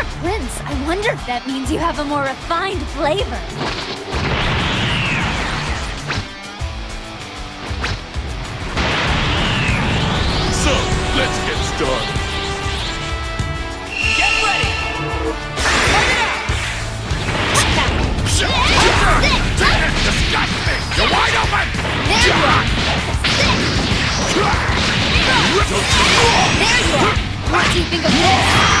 If you're prince, I wonder if that means you have a more refined flavor. So, let's get started. Get ready! Fight it out! Disgusting! You're wide open! There you are! There you are! What do you think of this?